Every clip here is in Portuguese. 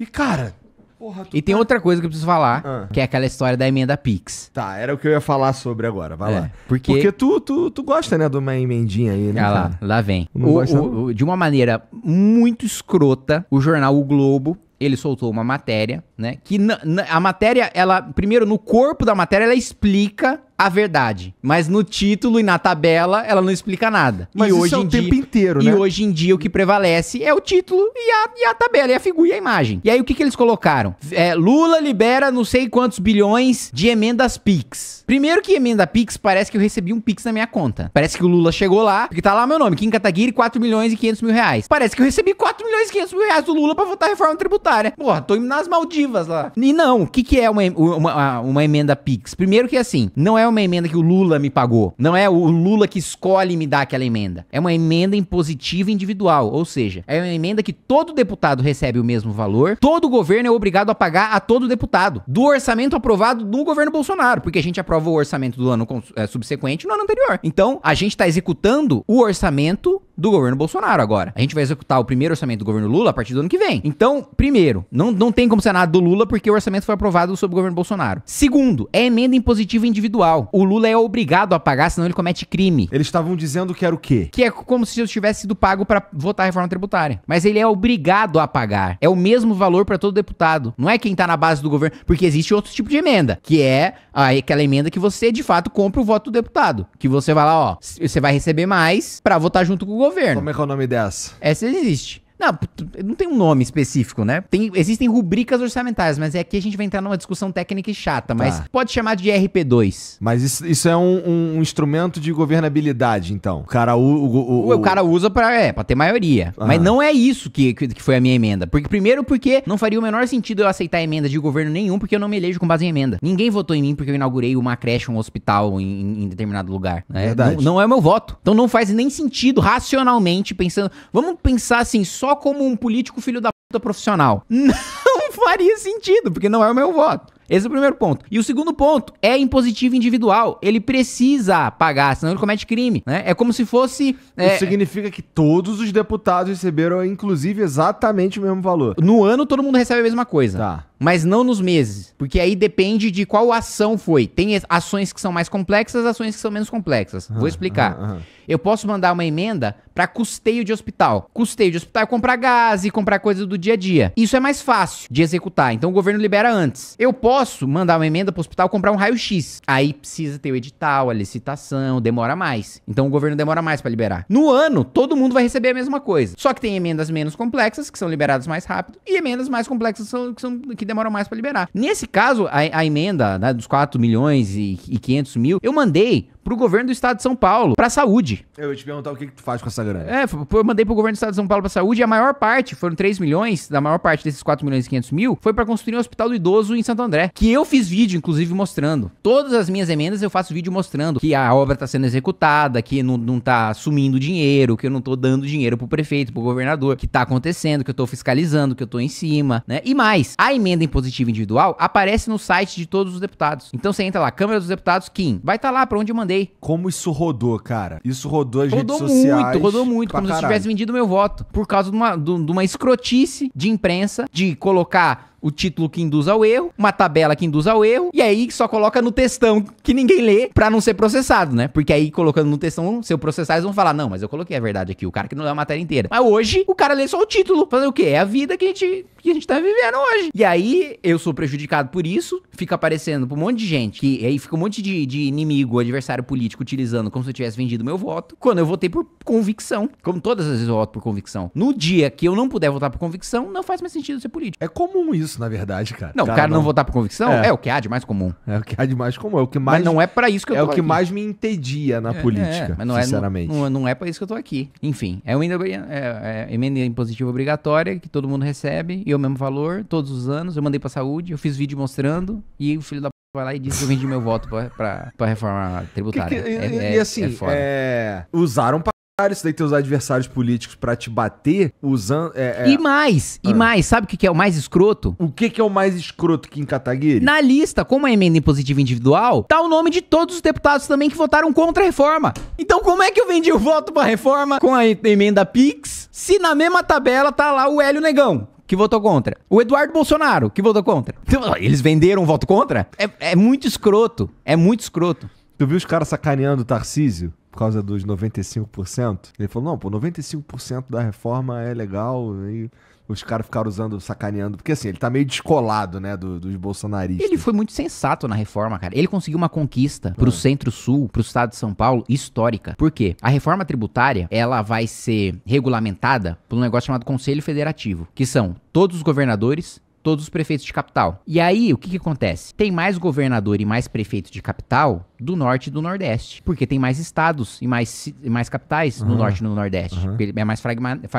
E, cara, porra, E tem tá- outra coisa que eu preciso falar, Ah. que é aquela história da emenda Pix. Tá, era o que eu ia falar sobre agora, vai É, lá. porque- Porque tu, tu, tu gosta, né, de uma emendinha aí, né, Ah lá, lá vem. O- o- o- de uma maneira muito escrota, o jornal O Globo, ele soltou uma matéria, né? Que na- na- a matéria, ela, primeiro, no corpo da matéria, ela explica a verdade. Mas no título e na tabela, ela não explica nada. Mas e isso hoje é o em tempo dia, inteiro, E né? hoje em dia o que prevalece é o título e a, e a tabela, e a figura e a imagem. E aí o que, que eles colocaram? É, Lula libera não sei quantos bilhões de emendas PIX. Primeiro que emenda PIX, parece que eu recebi um PIX na minha conta. Parece que o Lula chegou lá, porque tá lá meu nome, Kim Kataguiri, 4 milhões e 500 mil reais. Parece que eu recebi 4 milhões e 500 mil reais do Lula pra votar a reforma tributária. Porra, tô indo nas Maldivas lá. E não, o que, que é uma, uma, uma emenda PIX? Primeiro que assim, não é uma emenda que o Lula me pagou. Não é o Lula que escolhe me dar aquela emenda. É uma emenda impositiva individual. Ou seja, é uma emenda que todo deputado recebe o mesmo valor. Todo governo é obrigado a pagar a todo deputado. Do orçamento aprovado no governo Bolsonaro. Porque a gente aprova o orçamento do ano é, subsequente no ano anterior. Então, a gente tá executando o orçamento do governo Bolsonaro agora. A gente vai executar o primeiro orçamento do governo Lula a partir do ano que vem. Então, primeiro, não, não tem como ser nada do Lula porque o orçamento foi aprovado sob o governo Bolsonaro. Segundo, é emenda impositiva individual. O Lula é obrigado a pagar, senão ele comete crime. Eles estavam dizendo que era o quê? Que é como se eu tivesse sido pago pra votar a reforma tributária. Mas ele é obrigado a pagar. É o mesmo valor pra todo deputado. Não é quem tá na base do governo. Porque existe outro tipo de emenda. Que é aquela emenda que você, de fato, compra o voto do deputado. Que você vai lá, ó. Você vai receber mais pra votar junto com o governo. Como é que é o nome dessa? Essa existe. Não, não tem um nome específico, né? Tem, existem rubricas orçamentárias, mas é aqui a gente vai entrar numa discussão técnica e chata, mas Tá. pode chamar de RP2. Mas isso, isso é um, um- um instrumento de governabilidade, então. O cara, o, o, o- O, cara usa pra, é, pra ter maioria. Mas não é isso que, que, que foi a minha emenda. Porque, primeiro, porque não faria o menor sentido eu aceitar emenda de governo nenhum, porque eu não me elejo com base em emenda. Ninguém votou em mim porque eu inaugurei uma creche, um hospital em, em determinado lugar. né? Verdade. Não, não é o meu voto. Então não faz nem sentido, racionalmente, pensando. Vamos pensar assim, só como um político filho da puta profissional. Não faria sentido, porque não é o meu voto. Esse é o primeiro ponto. E o segundo ponto é impositivo individual. Ele precisa pagar, senão ele comete crime, né? É como se fosse... é, Isso significa que todos os deputados receberam, inclusive, exatamente o mesmo valor. no ano todo mundo recebe a mesma coisa. Tá. Mas não nos meses. Porque aí depende de qual ação foi. Tem es- ações que são mais complexas, ações que são menos complexas. Vou explicar. aham, aham. Eu posso mandar uma emenda para custeio de hospital. Custeio de hospital é comprar gás e comprar coisas do dia a dia. Isso é mais fácil de executar. Então o governo libera antes. Eu posso mandar uma emenda para o hospital comprar um raio-x. Aí precisa ter o edital, a licitação, demora mais. Então o governo demora mais para liberar. No ano, todo mundo vai receber a mesma coisa. Só que tem emendas menos complexas, que são liberadas mais rápido, e emendas mais complexas que, são, que, são- que demoram mais para liberar. Nesse caso, a, a emenda né, dos 4 milhões e, e 500 mil, eu mandei pro governo do estado de São Paulo, pra saúde. Eu ia te perguntar o que, que tu faz com essa grana. É, eu mandei pro governo do estado de São Paulo pra saúde e a maior parte, foram 3 milhões, da maior parte desses 4 milhões e 500 mil, foi pra construir um hospital do idoso em Santo André. Que eu fiz vídeo, inclusive, mostrando. Todas as minhas emendas eu faço vídeo mostrando que a obra tá sendo executada, que não, não tá sumindo dinheiro, que eu não tô dando dinheiro pro prefeito, pro governador, que tá acontecendo, que eu tô fiscalizando, que eu tô em cima, né? E mais, a emenda impositiva individual aparece no site de todos os deputados. Então você entra lá, Câmara dos Deputados, Kim, vai estar lá pra onde eu mandei. Como isso rodou, cara? Isso rodou as Rodou redes sociais. muito, rodou muito, como se eu caralho. tivesse vendido meu voto. Por causa de uma, de de uma escrotice de imprensa, de colocar o título que induz ao erro, uma tabela que induz ao erro, e aí só coloca no textão que ninguém lê pra não ser processado, né? Porque aí colocando no textão, se eu processar, eles vão falar, não, mas eu coloquei a verdade aqui, o cara que não lê a matéria inteira. Mas hoje, o cara lê só o título. Fazer o quê? É a vida que a gente, que a gente tá vivendo hoje. E aí, eu sou prejudicado por isso, fica aparecendo pra um monte de gente, que aí fica um monte de, de inimigo, adversário político utilizando como se eu tivesse vendido meu voto, quando eu votei por convicção. Como todas as vezes eu voto por convicção. No dia que eu não puder votar por convicção, não faz mais sentido ser político. É comum isso, na verdade, cara. Não, o cara não votar por convicção É. é. o que há de mais comum. É o que há de mais comum. É o que mais, Mas não é pra isso que eu é tô o que aqui. mais me entedia na É, política, é, mas não é, sinceramente. não, não, não é pra isso que eu tô aqui. Enfim, é uma emenda, é, é emenda impositiva obrigatória que todo mundo recebe e é o mesmo valor todos os anos. Eu mandei pra saúde, eu fiz vídeo mostrando e o filho da p vai lá e disse que eu vendi meu voto pra, pra, pra reforma Que- tributária. que- e, É- e é- assim, é é, usaram pra isso daí, teus adversários políticos pra te bater, usando... é, é, E mais, e Ah. mais, sabe o que que é o mais escroto? O que que é o mais escroto que em Kataguiri? Na lista, como é emenda impositiva individual, tá o nome de todos os deputados também que votaram contra a reforma. Então, como é que eu vendi o voto pra reforma com a emenda Pix, se na mesma tabela tá lá o Hélio Negão? que votou contra. O Eduardo Bolsonaro, que votou contra. Então, eles venderam um voto contra? É, é muito escroto. É muito escroto. Tu viu os caras sacaneando o Tarcísio? Por causa dos 95%? Ele falou, não, pô, 95% da reforma é legal. E os caras ficaram usando, sacaneando. Porque assim, ele tá meio descolado, né, do- dos bolsonaristas. Ele foi muito sensato na reforma, cara. Ele conseguiu uma conquista pro centro-sul, pro estado de São Paulo, histórica. Por quê? A reforma tributária, ela vai ser regulamentada por um negócio chamado Conselho Federativo, que são todos os governadores, todos os prefeitos de capital. E aí, o que que acontece? Tem mais governador e mais prefeito de capital do norte e do nordeste, porque tem mais estados e mais, e mais capitais no Aham. norte e no nordeste. Aham. Porque ele é mais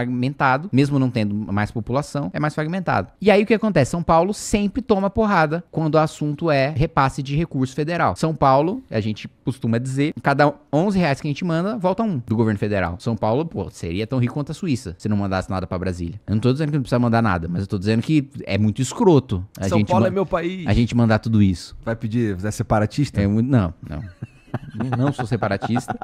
fragmentado, mesmo não tendo mais população, é mais fragmentado. E aí o que acontece? São Paulo sempre toma porrada quando o assunto é repasse de recurso federal. São Paulo, a gente costuma dizer, cada 11 reais que a gente manda, volta um do governo federal. São Paulo, pô, seria tão rico quanto a Suíça se não mandasse nada pra Brasília. Eu não tô dizendo que não precisa mandar nada, mas eu tô dizendo que é muito escroto a São gente Paulo é meu país. a gente mandar tudo isso. Vai pedir, é separatista? É muito- não, não. Não sou separatista.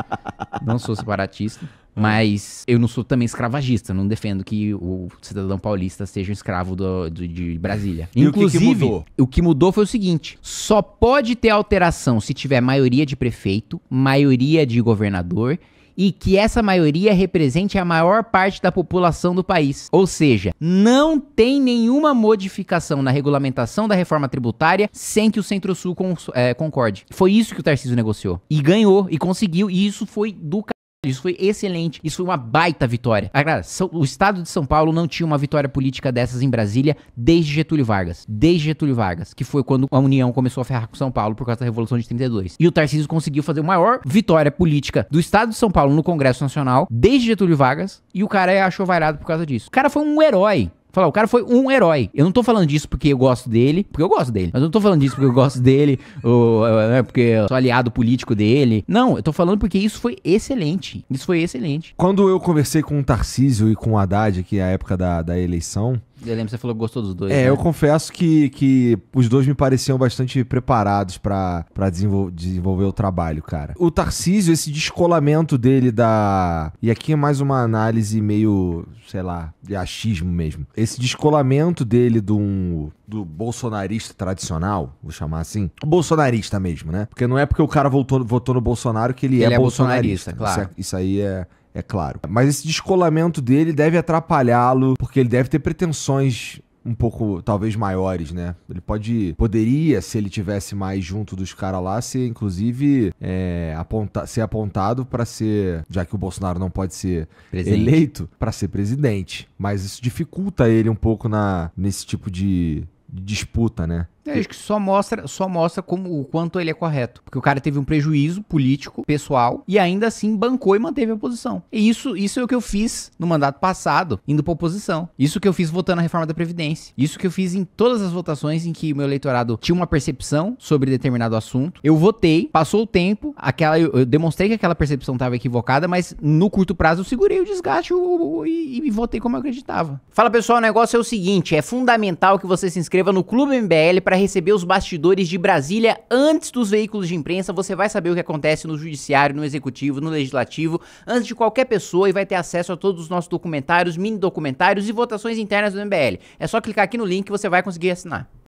Não sou separatista. Mas eu não sou também escravagista. Não defendo que o cidadão paulista seja um escravo do, do- de Brasília. E o que que Inclusive, mudou? o que mudou foi o seguinte: só pode ter alteração se tiver maioria de prefeito, maioria de governador. E que essa maioria represente a maior parte da população do país. Ou seja, não tem nenhuma modificação na regulamentação da reforma tributária sem que o Centro-Sul eh, concorde. Foi isso que o Tarcísio negociou. E ganhou, e conseguiu. E isso foi do Isso foi excelente. Isso foi uma baita vitória. Agora, o estado de São Paulo não tinha uma vitória política dessas em Brasília desde Getúlio Vargas. Desde Getúlio Vargas, que foi quando a União começou a ferrar com São Paulo por causa da Revolução de 32. E o Tarcísio conseguiu fazer a maior vitória política do estado de São Paulo no Congresso Nacional desde Getúlio Vargas. E o cara achou vairado por causa disso. O cara foi um herói. Falar, o cara foi um herói. Eu não tô falando disso porque eu gosto dele, porque eu gosto dele. Mas eu não tô falando disso porque eu gosto dele, ou é, porque eu sou aliado político dele. Não, eu tô falando porque isso foi excelente. Isso foi excelente. Quando eu conversei com o Tarcísio e com o Haddad, que é a época da, da eleição, Eu lembro que você falou que gostou dos dois. é, né? eu confesso que, que os dois me pareciam bastante preparados pra pra desenvol- desenvolver o trabalho, cara. O Tarcísio, esse descolamento dele da. E aqui é mais uma análise meio, sei lá, de achismo mesmo. Esse descolamento dele do, do bolsonarista tradicional, vou chamar assim. Bolsonarista mesmo, né? Porque não é porque o cara votou, votou no Bolsonaro que ele, Ele é, é bolsonarista. bolsonarista, claro. Isso, é- isso aí é. É claro. Mas esse descolamento dele deve atrapalhá-lo, porque ele deve ter pretensões um pouco, talvez, maiores, né? Ele pode. Poderia, se ele tivesse mais junto dos caras lá, ser, inclusive, é, aponta, ser apontado pra ser. Já que o Bolsonaro não pode ser Presidente. eleito, pra ser presidente. Mas isso dificulta ele um pouco na, nesse tipo de, de disputa, né? Eu acho que só mostra, só mostra como o quanto ele é correto. Porque o cara teve um prejuízo político, pessoal, e ainda assim bancou e manteve a posição. E isso, isso é o que eu fiz no mandato passado, indo pra oposição. Isso que eu fiz votando a reforma da Previdência. Isso que eu fiz em todas as votações em que o meu eleitorado tinha uma percepção sobre determinado assunto. Eu votei, passou o tempo, aquela, eu, demonstrei que aquela percepção estava equivocada, mas no curto prazo eu segurei o desgaste e, e votei como eu acreditava. Fala pessoal, o negócio é o seguinte: é fundamental que você se inscreva no Clube MBL para receber os bastidores de Brasília antes dos veículos de imprensa. Você vai saber o que acontece no judiciário, no executivo, no legislativo, antes de qualquer pessoa e vai ter acesso a todos os nossos documentários, mini documentários e votações internas do MBL. É só clicar aqui no link que você vai conseguir assinar.